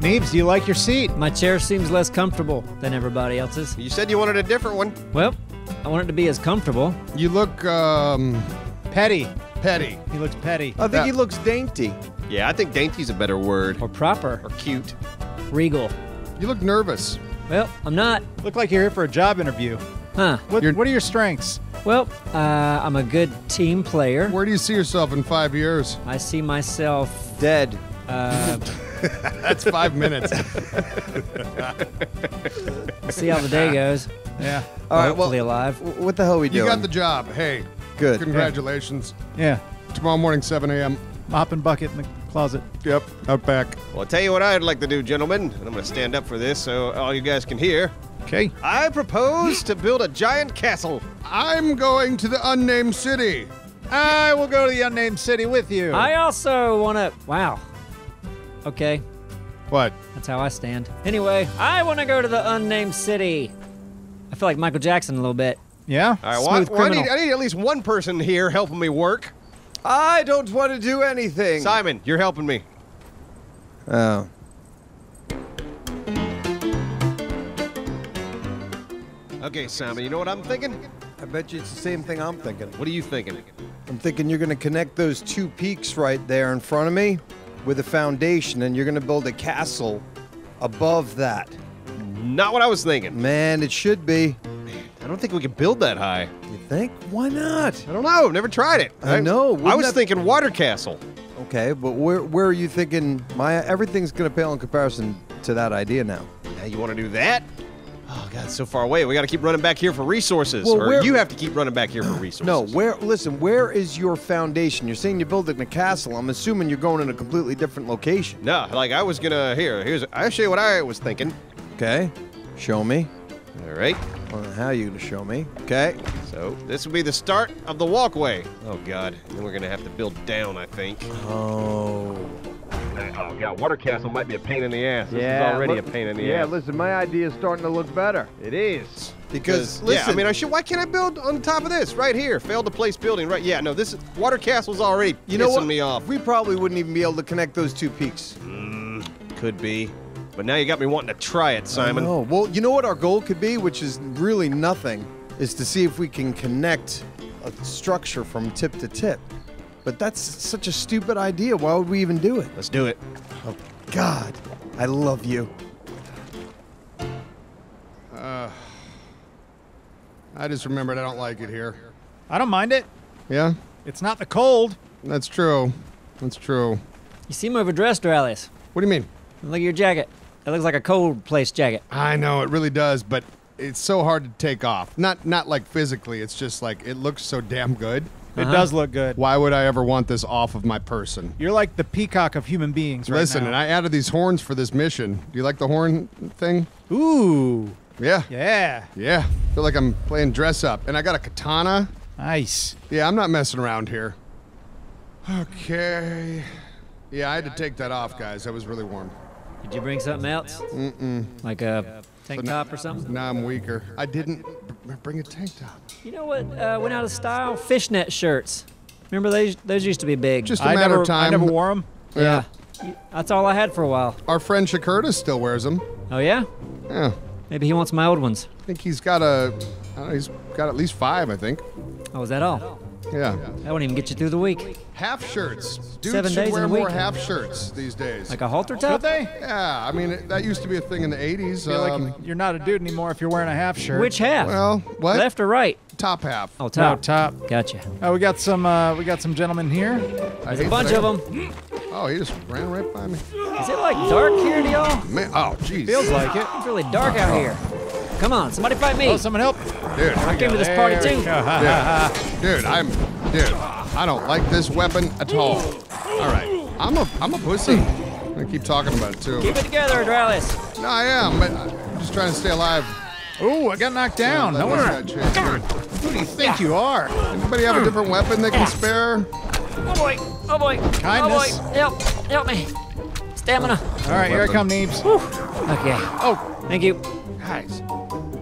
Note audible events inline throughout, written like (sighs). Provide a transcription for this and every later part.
Neebs, do you like your seat? My chair seems less comfortable than everybody else's. You said you wanted a different one. Well, I want it to be as comfortable. You look um Petty. petty. He looks petty. I think Yeah. he looks dainty. Yeah, I think dainty's a better word. Or proper. Or cute. Regal. You look nervous. Well, I'm not. Look like you're here for a job interview. Huh. What, You're- what are your strengths? Well, uh, I'm a good team player. Where do you see yourself in five years? I see myself. Dead. Uh, That's five minutes. we'll see how the day goes. Yeah. All right, well, Hopefully alive. w- what the hell are we doing? You doing? got the job. Hey, Good. congratulations. Yeah. Tomorrow morning, 7 a.m. Mop and bucket in the closet. Yep, out back. Well, I'll tell you what I'd like to do, gentlemen, and I'm going to stand up for this so all you guys can hear. Okay. I propose to build a giant castle. I'm going to the unnamed city. I will go to the unnamed city with you. I also want to. Wow. Okay, What? that's how I stand. Anyway, I want to go to the unnamed city. I feel like Michael Jackson a little bit. yeah. All right, well, I, Smooth well, I, need. I need at least one person here helping me work. I don't want to do anything. Simon, you're helping me. Oh. Okay, Simon, you know what I'm thinking? I bet you it's the same thing I'm thinking. What are you thinking? I'm thinking you're going to connect those two peaks right there in front of me with a foundation, and you're going to build a castle above that. Not what I was thinking. Man, it should be. I don't think we can build that high. You think? Why not? I don't know. I've Never tried it. I know, I was that- thinking water castle. Okay, but where where are you thinking? My everything's going to pale in comparison to that idea now. Now you want to do that? Oh God, it's so far away. We got to keep running back here for resources, Well, or where- you have to keep running back here for resources. No, where? Listen, where is your foundation? You're saying you're building a castle. I'm assuming you're going in a completely different location. No, like I was gonna here. Here's I'll show you what I was thinking. Okay, show me. All right. I don't know how you gonna show me. Okay. So this will be the start of the walkway. Oh God, then we're gonna have to build down. I think. Oh. Oh God, water castle might be a pain in the ass. This yeah. is already look- a pain in the yeah, ass. Yeah, listen, my idea is starting to look better. It is. Because, yeah, listen- I mean, I should. Why can't I build on top of this right here? Failed to place building. Right? Yeah. No, this is, water castle's already You know pissing what? me off. We probably wouldn't even be able to connect those two peaks. Mm, could be, but now you got me wanting to try it, Simon. Oh, well, you know what our goal could be, which is really nothing, is to see if we can connect a structure from tip to tip. But that's such a stupid idea. Why would we even do it? Let's do it. Oh, God, I love you. Uh, I just remembered I don't like it here. I don't mind it. Yeah, It's not the cold. that's true. That's true. You seem overdressed, Alice. What do you mean? Look at your jacket. It looks like a cold place jacket. I know it really does, but it's so hard to take off. Not not like physically. It's just like it looks so damn good. It Uh-huh. does look good. Why would I ever want this off of my person? You're like the peacock of human beings right Listen, now. and I added these horns for this mission. Do you like the horn thing? Ooh. Yeah. Yeah. Yeah. Feel like I'm playing dress up. And I got a katana. Nice. Yeah, I'm not messing around here. Okay. Yeah, I had to take that off, guys. That was really warm. Did you bring something else? Mm-mm. Like a tank top or something? Now I'm weaker. I didn't bring a tank top. You know what uh, went out of style? Fishnet shirts. Remember those? Those used to be big. Just a I matter never, of time. I never wore them. yeah. You- That's all I had for a while. Our friend Shakurta still wears them. Oh yeah? Yeah. Maybe he wants my old ones. I think he's got a. I don't know, he's got at least five, I think. Oh, is that all? Yeah. That won't even get you through the week. Half shirts. Dudes Seven should days wear in a more week. half shirts these days. Like a halter Should top? they? yeah, I mean, it, that used to be a thing in the 80s. Feel like um, you're not a dude anymore if you're wearing a half shirt. Which half? well, what? Left or right? Top half. Oh, No, top. top. Gotcha. Oh, we got some. Uh, we got some gentlemen here. There's a bunch that. of them. Oh, he just ran right by me. Is it like dark here to y'all? Man, oh, jeez. Feels like it. It's really dark out here. Come on, somebody fight me. Oh, someone help! Dude, I came to this party (laughs) There too. go. Ha, ha, ha. dude, I'm, dude, I don't like this weapon at all. All right, I'm a, I'm a pussy. I'm gonna keep talking about it too. Keep it together, Doralis. No, I am, but I'm just trying to stay alive. Ooh, I got knocked down. No Let wonder. me have that chance. Who do you think you are? Anybody have a different weapon they can spare? Oh boy. Oh boy. Kindness. Oh boy. Help. Help me. Stamina. All right, here I come, Neebs. Okay. Oh, Thank you. Guys,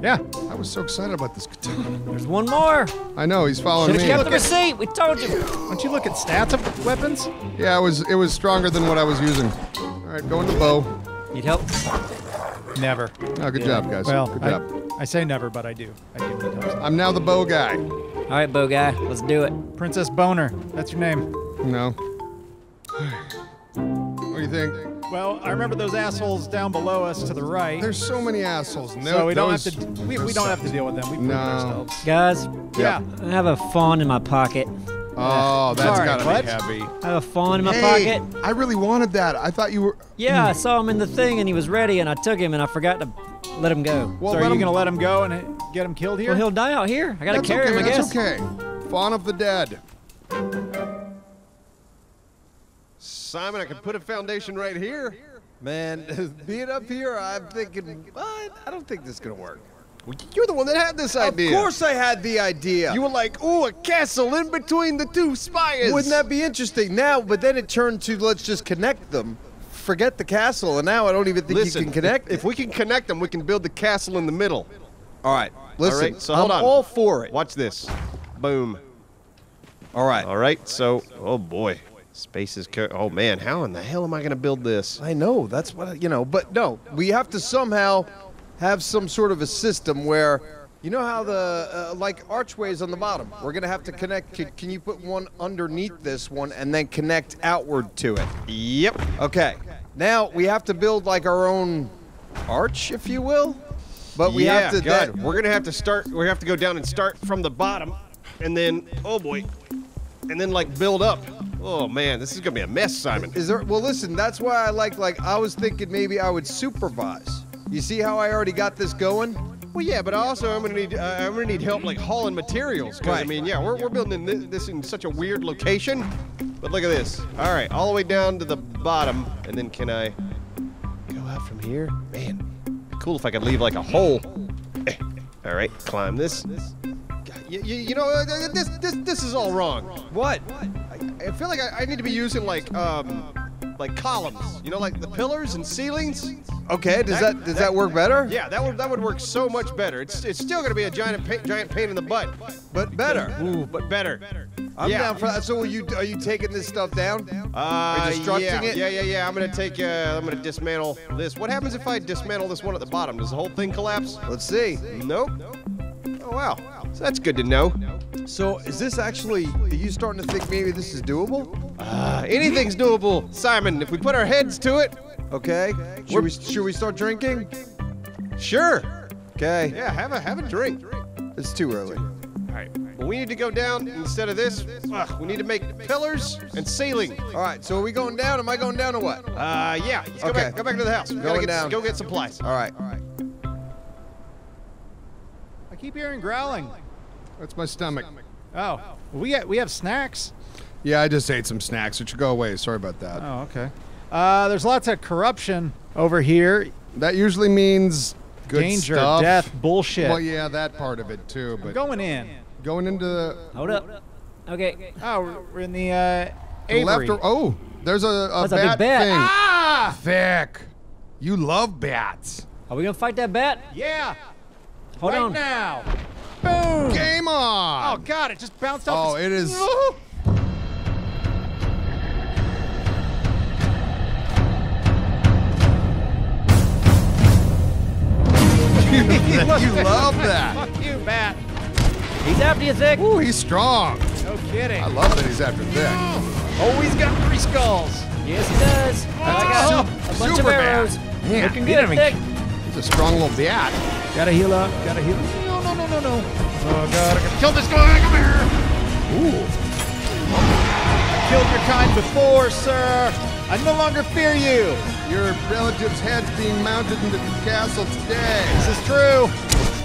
yeah. I was so excited about this katana. There's one more. I know he's following me. Should me. have kept the receipt. We told you. Don't you look at stats of weapons? Yeah, it was, it was stronger than what I was using. All right, going to bow. Need help? Never. Oh, good job, guys. Well, good I, job. I say never, but I do. I do need help. I'm now the bow guy. All right, bow guy, let's do it. Princess Boner. That's your name. No. (sighs) What do you think? Well, I remember those assholes down below us to the right. There's so many assholes. No, so we don't those- have to. We, we those don't have to suck. deal with them. We prove it No. ourselves. Guys, Yeah. I have a fawn in my pocket. Oh, that's Sorry, gotta what? be heavy. I have a fawn in my Hey, pocket. I really wanted that. I thought you were. Yeah, I saw him in the thing and he was ready and I took him and I forgot to let him go. Well, so are let you him- gonna let him go and uh, get him killed here? Well, he'll die out here. I gotta That's carry okay. him, I that's okay. Fawn of the dead. Simon, I could put a foundation right here. Man, (laughs) being up here, I'm thinking, what? I don't think this is gonna work. You're the one that had this idea. Of course, I had the idea. You were like, ooh, a castle in between the two spires. Wouldn't that be interesting? Now, but then it turned to let's just connect them. Forget the castle, and now I don't even think Listen, you can connect. If we can connect them, we can build the castle in the middle. all right, listen. All right, so hold I'm on. all for it. Watch this. Boom. All right. All right, so, oh boy. Space is, co- oh man, how in the hell am I going to build this? I know that's what I- you know, but no, we have to somehow have some sort of a system where, you know how the uh, like archways on the bottom. We're gonna have to connect. Can, can you put one underneath this one and then connect outward to it? Yep. Okay. Now we have to build like our own arch, if you will. But we yeah, have to. God, that- we're going to have to start, we have to go down and start from the bottom, and then, oh boy, and then like build up. Oh man, this is going to be a mess, Simon. Is there? Well, listen. That's why I like. Like I was thinking maybe I would supervise. You see how I already got this going? Well, yeah, but also I'm gonna need uh, I'm gonna need help like hauling materials. 'cause, I Right. I mean, yeah, we're, we're building this, this in such a weird location. But look at this. All right, all the way down to the bottom, and then can I go out from here? Man, cool if I could leave like a hole. All right, climb this. You, you, you know, uh, this this this is all wrong. What? I, feel like I, I need to be using like um like columns. You know, like the pillars and ceilings. Okay. Does That- does that- work better? Yeah, that would that would work so much better. It's it's still gonna be a giant pain, giant pain in the butt. But better. Ooh, but better. I'm yeah. down for that. So are you are you taking this stuff down? Uh, Are you destructing yeah, it? Yeah, yeah, yeah. I'm gonna take. Uh, I'm gonna dismantle this. What happens if I dismantle this one at the bottom? Does the whole thing collapse? Let's see. Nope. Oh wow. So that's good to know. So is this actually? Are you starting to think maybe this is doable? Uh, anything's doable, Simon. If we put our heads to it. Okay. Should we should we start drinking? Sure. Okay. Yeah, have a have a drink. It's too early. All right. Well, we need to go down instead of this. ugh, we need to make pillars and ceiling. All right. So are we going down? Am I going down or what? Uh, yeah. Let's go Okay. back. Go back to the house. We Going get, down. Go get supplies. All right. All right. I keep hearing growling. That's my stomach. Oh, we got, we have snacks. Yeah, I just ate some snacks. It should go away. Sorry about that. Oh, okay. Uh, there's lots of corruption over here. That usually means good Danger, stuff. death, bullshit. Well, yeah, that part of it too. But I'm going in. going into the, Hold up. Okay. Oh, we're in the uh, the Avery. left. Or, oh, there's a, a That's a big bat, bat. thing. Ah! Thick. You love bats. Are we gonna fight that bat? Yeah. Hold right on. now. Boom. Game on! Oh. God! It just bounced off. Oh, his- it is. (laughs) (laughs) (laughs) you love that. Fuck you, bat. He's after you, Thick. Ooh, he's strong. No kidding. I love that he's after thick. Oh, he's got three skulls. Yes, he does. I got a bunch super of bat. arrows. Man, Looking he good, didn't Thick. He's a strong little bat. Gotta heal up. Gotta heal. No, no, no, no, no. Oh God! I gotta kill this guy. Come here. Ooh. Killed your kind before, sir. I no longer fear you. Your relative's head's being mounted into the castle today. This is true.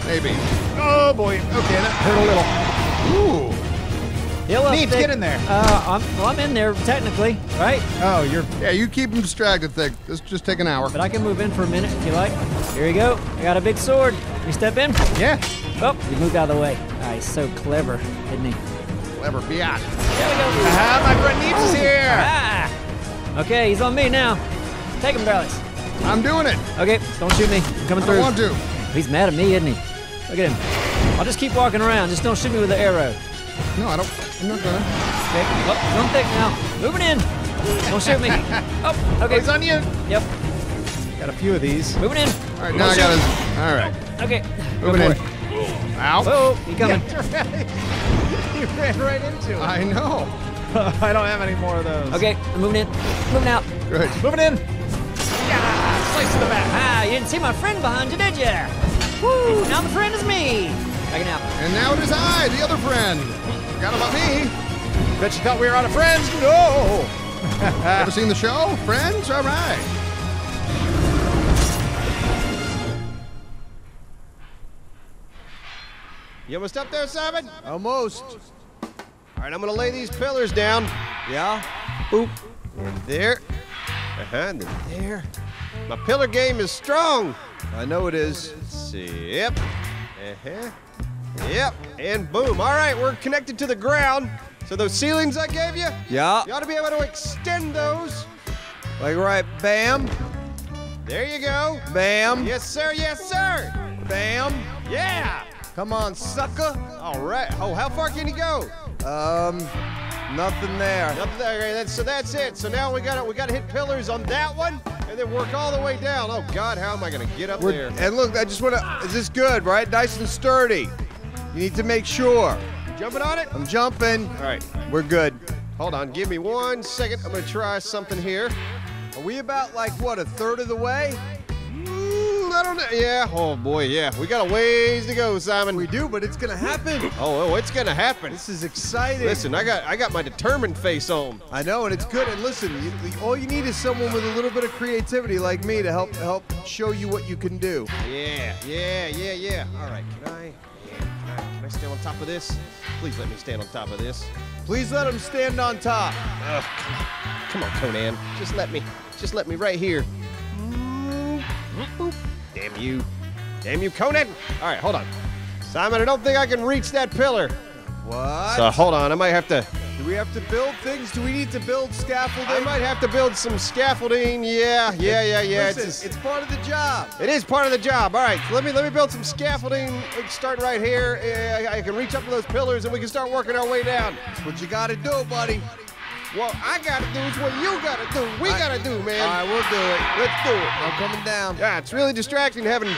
Maybe. Oh boy. Okay, that hurt a little. Ooh. Heal up, Neebs, Thick. get in there. Uh, I'm, well, I'm in there technically, right? Oh, you're. Yeah, you keep him distracted, Thick. This just take an hour. But I can move in for a minute if you like. Here you go. I got a big sword. You step in. Yeah. Oh, he moved out of the way. Ah, he's so clever, isn't he? Clever bat. There we go. Ah, my friend Neebs is here. Ah! Okay, he's on me now. Take him, Dallas. I'm doing it. Okay, don't shoot me. I'm coming through. I through. want to. He's mad at me, isn't he? Look at him. I'll just keep walking around. Just don't shoot me with the arrow. No, I don't. I'm not gonna. Okay. Oh, he's on thick now. Moving in. Don't shoot me. (laughs) Oh, okay. He's on you. Yep. Got a few of these. Moving in. All right, now I got his. All right, Okay. moving in. Ow! Oh, you coming? (laughs) you ran right into it. I know. (laughs) I don't have any more of those. Okay, I'm moving in. Moving out. Good. Moving in. Yeah, slice to the back. Ah, you didn't see my friend behind you, did ya? Woo, now the friend is me. Backing out. And now it is I, the other friend. Forgot about me. Bet you thought we were out of friends? No. (laughs) Ever seen the show? Friends? All right. You almost up there, Simon? Almost. All right, I'm gonna lay these pillars down. Yeah. Boop. And there. Uh-huh, and then there. My pillar game is strong. I know it is. Let's see. Yep. Uh-huh. Yep. And boom. All right, we're connected to the ground. So those ceilings I gave you, Yeah. you ought to be able to extend those. Like right. Bam. There you go. Bam. Yes, sir. Yes, sir. Bam. Come on, sucker. All right. Oh, how far can you go? Um, nothing there. Nothing there. Okay, so that's it. So now we got to we got to hit pillars on that one, and then work all the way down. Oh God, how am I gonna get up We're- there? and look, I just want to. Is this good, right? Nice and sturdy. You need to make sure. Jumping on it. I'm jumping. All right. We're good. Hold on. Give me one second. I'm gonna try something here. Are we about like what a third of the way? I don't know. Yeah. Oh boy. Yeah. We got a ways to go, Simon. We do, but it's gonna happen. (gasps) Oh, oh, it's gonna happen. This is exciting. Listen, I got I got my determined face on. I know, and it's good. And listen, you, all you need is someone with a little bit of creativity like me to help help show you what you can do. Yeah. Yeah. Yeah. Yeah. All right. Can I? Can I, stand on top of this? Please let me stand on top of this. Please let him stand on top. Ugh, come on, Conan. Just let me. Just let me right here. Mm. Damn you. Damn you, Conan. All right, hold on. Simon, I don't think I can reach that pillar. What? So hold on. I might have to. do we have to build things? Do we need to build scaffolding? I might have to build some scaffolding. Yeah, yeah, yeah, yeah. Listen, it's, it's part of the job. it is part of the job. All right, let me let me build some scaffolding. Starting right here, I, I can reach up to those pillars, and we can start working our way down. That's what you got to do, buddy. What I gotta do is what you gotta do. We I- gotta do, man. All right, we'll do it. Let's do it. I'm coming down. Yeah, it's really distracting having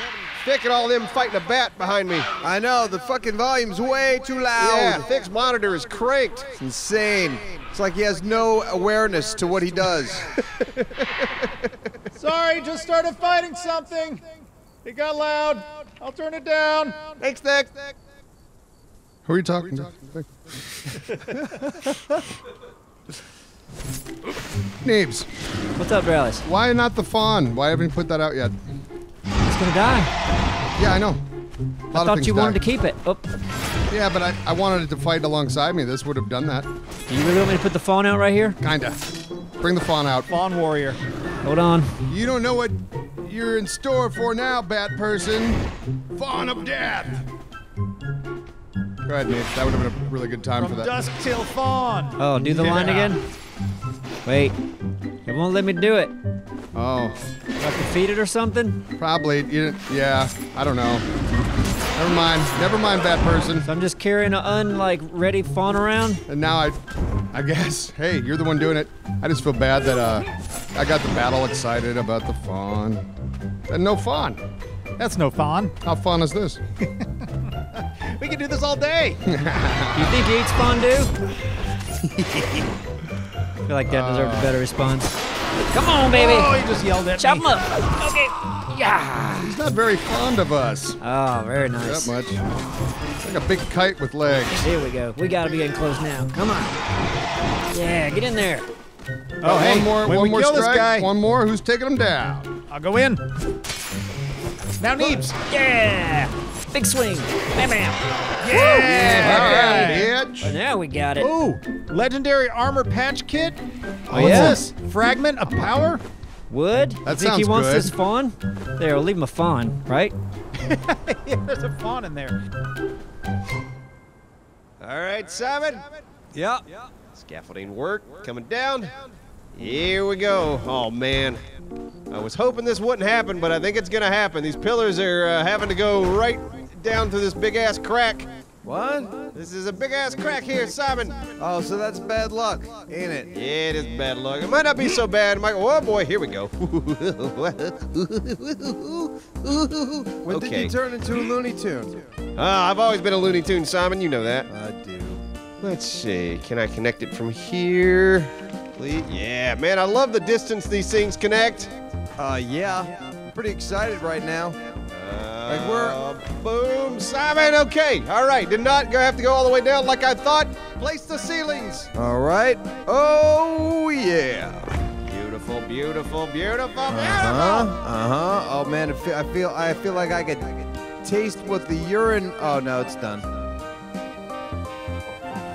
Thick and all them fighting a bat behind me. I know the fucking volume's way too loud. Yeah, Thick's monitor is cranked. It's insane. It's like he has no awareness to what he does. (laughs) Sorry, just started fighting something. It got loud. I'll turn it down. Thanks, Thick. Who are you talking to? (laughs) (laughs) Neebs, What's up, Doralis? why not the fawn? Why haven't you put that out yet? It's gonna die. Yeah, I know. A lot I thought things you wanted to keep it. Oh, Yeah, but I, I wanted it to fight alongside me. This would have done that. do you really want me to put the fawn out right here? Kinda. Bring the fawn out. Fawn Warrior. Hold on. You don't know what you're in store for now, bat person. Fawn of death. Go ahead, Nate. That would have been a really good time for that. dusk till fawn. Oh, do the line Yeah. again? Wait. It won't let me do it. Oh, Do I have to feed it or something? probably. You didn't, yeah, I don't know. Never mind. Never mind, bat person. So I'm just carrying an unlike ready fawn around? And now I, I guess. Hey, you're the one doing it. I just feel bad that uh, I got the battle excited about the fawn. And no fawn. That's no fawn. How fun is this? (laughs) We can do this all day. (laughs) You think he eats fondue? (laughs) I feel like that deserved a better response. Come on, baby. Oh, he just yelled at Chop me. him up. Okay. Yeah. He's not very fond of us. Oh, very nice. That much. It's Like a big kite with legs. Here we go. We gotta be getting close now. Come on. Yeah, get in there. Oh, oh hey, one more, when one we more kill this strike. guy, One more. Who's taking him down? I'll go in. Now Neebs. Yeah. Big swing. Bam, bam. Yeah. All right, Okay. bitch. Now we got it. Ooh, legendary armor patch kit. Oh, What's yeah? this? Fragment of power? Wood? That you think he wants good. this fawn? There, we'll leave him a fawn, right? (laughs) yeah, there's a fawn in there. All right, Simon. Yeah. Scaffolding work coming down. Here we go. Oh man, I was hoping this wouldn't happen, but I think it's gonna happen. These pillars are uh, having to go right down to this big ass crack. What? This is a big ass crack here, Simon. Oh, so that's bad luck, ain't it? Yeah, it is bad luck. It might not be so bad. Michael, oh boy, here we go. (laughs) When did Okay. you turn into a Looney Tune? Ah, I've always been a Looney Tune, Simon. You know that. I do. Let's see. Can I connect it from here? Yeah, man, I love the distance these things connect. Uh, yeah. I'm pretty excited right now. Like we're- Uh, boom, Simon. Okay, all right. Did not go have to go all the way down like I thought. Place the ceilings. All right. Oh yeah. Beautiful, beautiful, beautiful, Uh beautiful. huh. Uh huh. Oh man, I feel, I feel I feel like I could taste what the urine. Oh no, it's done.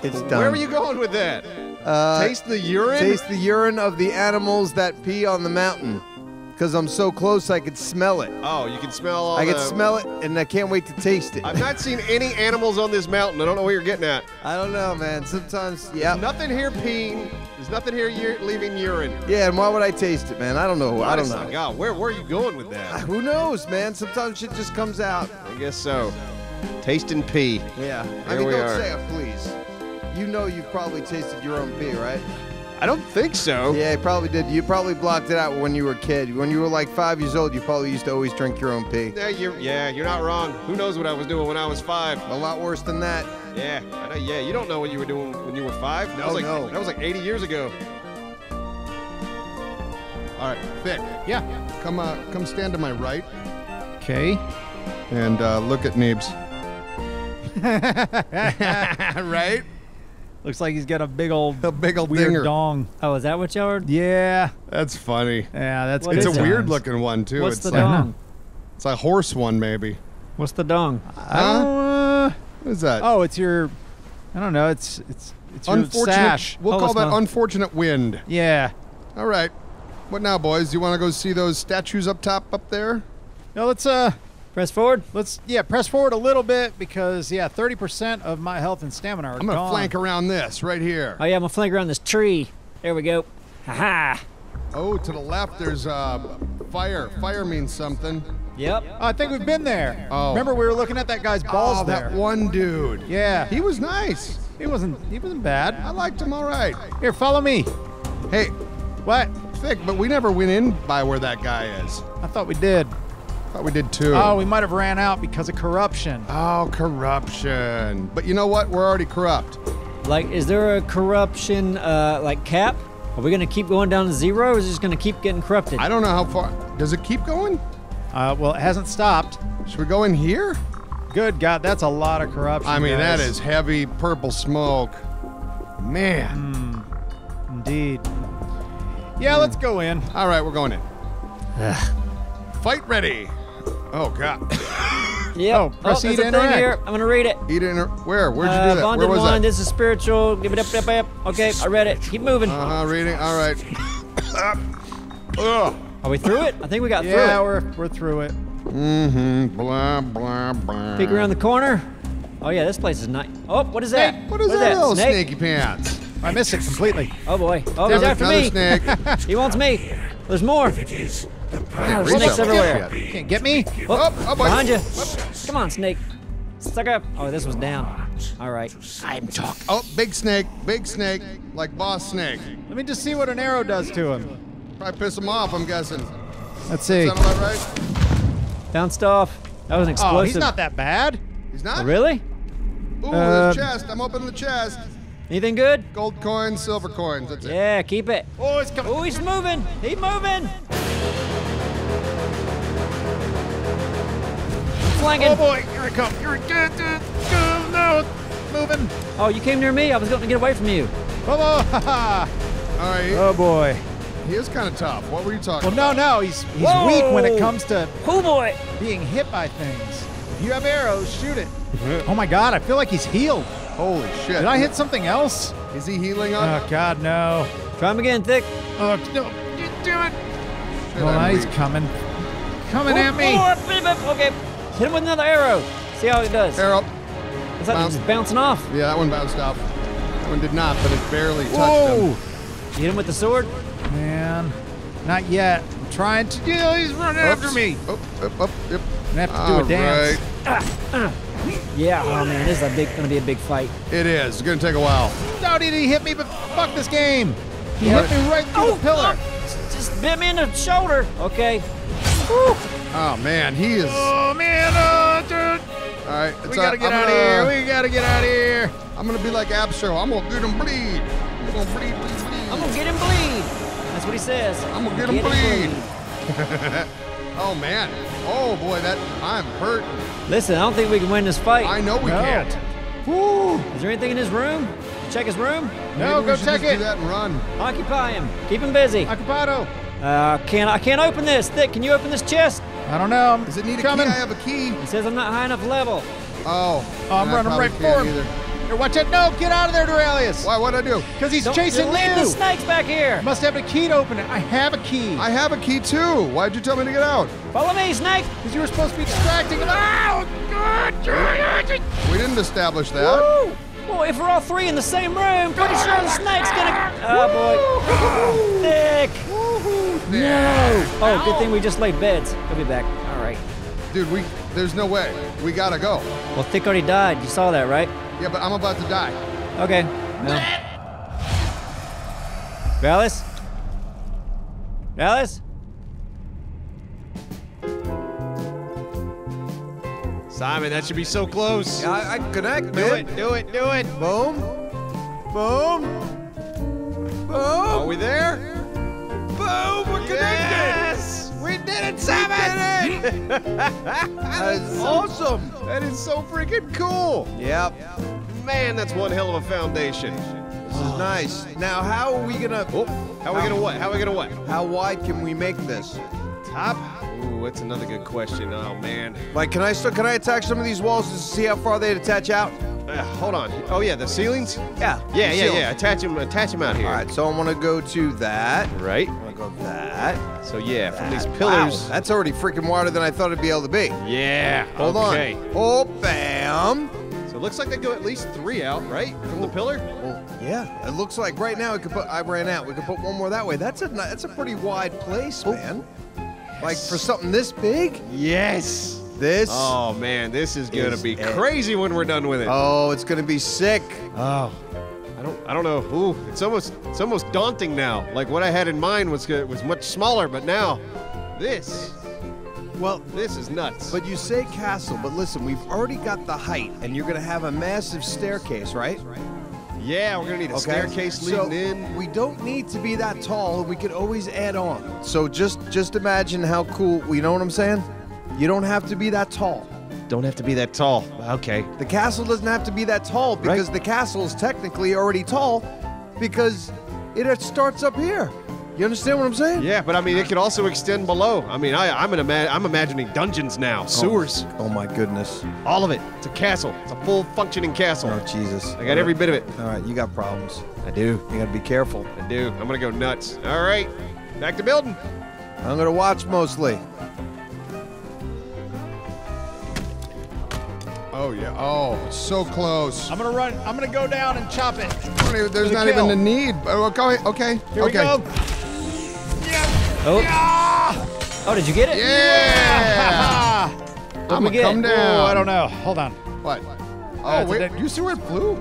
It's done. Where were you going with that? Uh, Taste the urine. taste the urine of the animals that pee on the mountain. Cause I'm so close, I could smell it. Oh, you can smell all I the. could smell it, and I can't wait to taste it. I've not (laughs) seen any animals on this mountain. I don't know what you're getting at. I don't know, man. Sometimes, yeah, Nothing here peeing. There's nothing here ur- leaving urine. yeah. And why would I taste it, man? I don't know. I don't know. God, where were you going with that? Who knows, man? Sometimes shit just comes out. I guess so. Taste and pee. Yeah. I Here mean, we don't are. say it, please. You know you've probably tasted your own pee, right? I don't think so. Yeah, you probably did. You probably blocked it out when you were a kid. When you were like five years old, you probably used to always drink your own pee. Yeah, you're, yeah, you're not wrong. Who knows what I was doing when I was five? A lot worse than that. Yeah, I know, yeah. You don't know what you were doing when you were five. That No, was like no. that was like 80 years ago. All right, Vic, Yeah. come uh, come stand to my right Okay. and uh, look at Neebs. (laughs) (laughs) (laughs) right? Looks like he's got a big old A big old weird dinger. dong. Oh, is that what y'all are? Yeah. That's funny. Yeah, that's What It's a is weird looking one too. What's it's the like dong? it's a horse one maybe. What's the dong? I don't, uh, What is that? oh, it's your. I don't know. It's it's it's your unfortunate. sash. We'll Oh, call that not- unfortunate wind. Yeah. All right. What now, boys? Do you want to go see those statues up top up there? No, let's uh Press forward. let's yeah press forward a little bit because yeah, thirty percent of my health and stamina are I'm gonna gone. flank around this right here. Oh yeah, I'm gonna flank around this tree. There we go. Ha ha. Oh, to the left there's uh, fire. Fire means something. Yep. Oh, I think we've been there. Oh. Remember we were looking at that guy's balls oh, there. that one dude. Yeah. He was nice. He wasn't he wasn't bad. I liked him all right. Here, follow me. Hey, What? Thick, but we never went in by where that guy is. I thought we did. Thought we did too. Oh, we might have ran out because of corruption. Oh, corruption. But you know what? We're already corrupt. Like, is there a corruption uh, like cap? Are we gonna keep going down to zero, or is it just gonna keep getting corrupted? I don't know how far. Does it keep going? Uh, well, it hasn't stopped. Should we go in here? Good God, that's a lot of corruption. I mean, that guys. is heavy purple smoke. Man. Hmm. indeed. Yeah, let's go in. All right, we're going in. Fight ready. Oh God. (laughs) Yeah. Oh, press there's E to a thing interact. here. I'm gonna read it. Eat it in. Where? Where'd you Uh, do that? bonded Where was one. that? This is spiritual. Give it up, up, up. Okay, I read it. Keep moving. Uh huh. Reading. All right. (coughs) Ugh. Are we through it? I think we got Yeah, through we're we're through it. Mm-hmm. Blah blah blah. Peek around the corner. Oh yeah, this place is nice. Oh, what is that? What is that, little Snake? snaky pants? I missed it completely. Oh boy. Oh, he's Another- after me. snake. (laughs) He wants me. There's more. Reach snakes everywhere. Yeah. Can't get me. Oh, oh, boy. behind you. Come on, snake. Sucker. Oh, this was down. All right. I'm talking. Oh, big snake. Big snake. Like boss snake. Let me just see what an arrow does to him. Probably piss him off. I'm guessing. Let's see. Sound about right? Bounced off. That was an Oh, explosive. he's not that bad. He's not. Oh, really? Ooh, Uh, there's chest. I'm opening the chest. Anything good? Gold coins, silver coins. That's it. Yeah, keep it. Oh, it's coming. Oh, he's moving. He's moving. Flanking. Oh boy, here it comes. Here it comes. Go, no, it's moving. Oh, you came near me. I was going to get away from you. Oh, ha, ha. All right. oh boy. he is kind of tough. What were you talking Well, no, no, he's he's weak when it comes to Oh boy. being hit by things. If you have arrows, shoot it. Oh my God, I feel like he's healed. Holy shit. Did I hit something else? Is he healing up? Oh God, no. Try him again, Thick. Oh no, you do it. Shit, Oh, I'm he's weak. coming, coming at me. Oh, okay. Hit him with another arrow. See how it does. Arrow. It's like Bounce. just bouncing off. Yeah, that one bounced off. That one did not, but it barely touched Whoa, him. You hit him with the sword. man, not yet. I'm trying to. Yeah, he's running after me. Oh, up, up, yep. I'm gonna have to do a dance. right. Yeah, oh man, this is a big, gonna be a big fight. It is. It's gonna take a while. How did he hit me? But fuck this game. He hit me right through the oh, pillar. oh, just bit me in the shoulder. Okay. Oh man, he is. Oh man, uh, dude. All right, it's We gotta uh, get I'm out of gonna- here. We gotta get out of here. I'm gonna be like Appsro. I'm gonna get him bleed. I'm gonna bleed, bleed, bleed. I'm gonna get him bleed. That's what he says. I'm gonna get him bleed. (laughs) oh man. Oh boy, that I'm hurt. Listen, I don't think we can win this fight. I know we No. can't. Woo. Is there anything in his room? Check his room. No, Maybe go should check just it. Do that and run. Occupy him. Keep him busy. Occupado. Uh, can't I can't open this. Thick, can you open this chest? I don't know. Does it need a coming? key? I have a key. He says I'm not high enough level. Oh. Oh, I'm running right for him. either. Here, watch it. No, get out of there, Doralis. Why? What'd I do? Because he's Don't chasing leave the snakes back here. Must have a key to open it. I have a key. I have a key too. Why'd you tell me to get out? Follow me, snake. Because you were supposed to be distracting him. Ow! God! We didn't establish that. Woo! Well, if we're all three in the same room, pretty sure the snake's gonna. Oh boy. Thick. No. Oh, good thing we just laid beds. He'll be back. All right. Dude, we there's no way. We gotta go. Well, Thick already died. You saw that, right? Yeah, but I'm about to die. Okay. Well. Valis? Valis? Simon, that should be so close. I, I can connect, Do man. it, do it, do it. Boom. Boom. Boom. Are we there? That is awesome. that is so freaking cool. Yep. Man, that's one hell of a foundation. This is nice. Now, how are we gonna? Oh, how are we gonna what? How are we gonna what? How wide can we make this? Top? Ooh, that's another good question. Oh man. Like, can I still can I attach some of these walls to see how far they attach out? Uh, hold on. Oh yeah, the ceilings? Yeah. Yeah, yeah, Seal. yeah. Attach them, attach them out here. All right. So I want to go to that. Right. Go that. So yeah, from these Wow, pillars. that's already freaking wider than I thought it'd be able to be. Yeah. Hold on. okay. on. Oh, bam. So it looks like they go at least three out, right, from the oh. pillar. Well, yeah. It looks like right now we could put. I ran out. We could put one more that way. That's a that's a pretty wide place, oh. man. Like for something this big. Yes. This. Oh man, this is gonna Is be it. crazy when we're done with it. Oh, it's gonna be sick. Oh. I don't. I don't know. Ooh, it's almost. It's almost daunting now. Like what I had in mind was good- was much smaller, but now, this. Well, This is nuts. but you say castle, but listen, we've already got the height, and you're gonna have a massive staircase, right? yeah, we're gonna need a staircase leading so in. We don't need to be that tall, we could always add on. So just just imagine how cool. You know what I'm saying? You don't have to be that tall. Don't have to be that tall. Okay. The castle doesn't have to be that tall because the castle is technically already tall because it starts up here. You understand what I'm saying? Yeah, but I mean, it could also extend below. I mean, I, I'm an ima- I'm imagining dungeons now, oh, sewers, Oh my goodness. all of it. It's a castle. It's a full functioning castle. Oh Jesus. I got every bit of it. All right, you got problems. I do. You gotta be careful. I do. I'm gonna go nuts. All right, back to building. I'm gonna watch mostly. Oh yeah. Oh, so close. I'm gonna run. I'm gonna go down and chop it. Don't even- There's the not kill. even a need. Oh, Okay. Okay. Here okay. we go. Oh. Oh, did you get it? Yeah. (laughs) I'm gonna get? come down. Oh, I don't know. Hold on. What? Uh, Oh it's wait. dick. You see where it flew?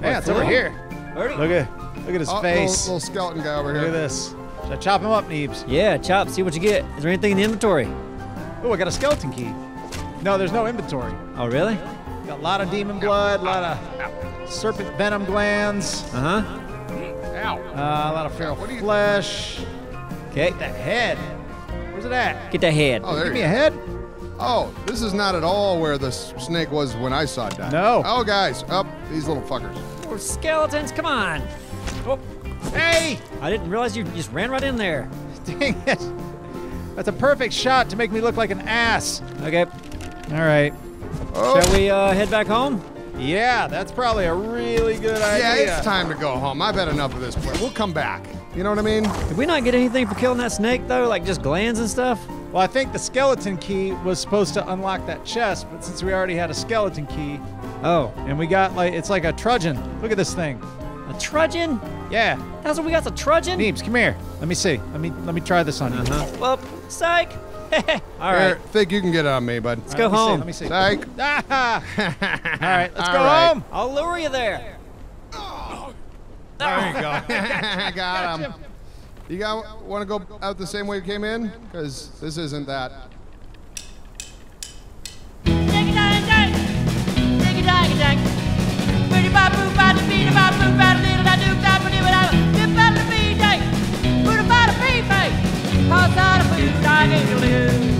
Yeah, it's over here. Birdie? Look at look at his Oh, face. Little, little skeleton guy over here. Look here. at this. Should I chop him up, Neebs? Yeah, chop. See what you get. Is there anything in the inventory? Oh, I got a skeleton key. No, there's no inventory. Oh, really? Got a lot of demon blood, a lot of serpent venom glands, Uh huh. Ow. uh, a lot of feral What do you- flesh. Okay. The head. Where's it at? Get that head. Oh, there Give you me a head. Oh, this is not at all where the snake was when I saw it die. No. Oh, guys, up these little fuckers. Oh, skeletons, come on. Oh, Hey! I didn't realize you just ran right in there. (laughs) Dang it. That's a perfect shot to make me look like an ass. Okay. All right. Oh, Shall we uh, head back home? Yeah, that's probably a really good idea. yeah, it's time to go home. I've had enough of this place. We'll come back. You know what I mean? Did we not get anything for killing that snake though? Like just glands and stuff? Well, I think the skeleton key was supposed to unlock that chest, but since we already had a skeleton key, Oh, and we got like it's like a trudgeon. Look at this thing. a trudgeon? Yeah. That's what we got. The trudgeon? Neebs, come here. Let me see. Let me let me try this on you. Uh-huh. Well, psych. (laughs) All right. Here, Fig, you can get on me, bud. Let's go right, home. Let me see. Let me see. Ah. All right, let's All go right. home. I'll lure you there. There you go. got, (laughs) (laughs) got him. You got want to go out the same way you came in? Because this isn't that. It, it, it. Pretty bop, boop, bop, bop, bop. Cause I don't believe I need to live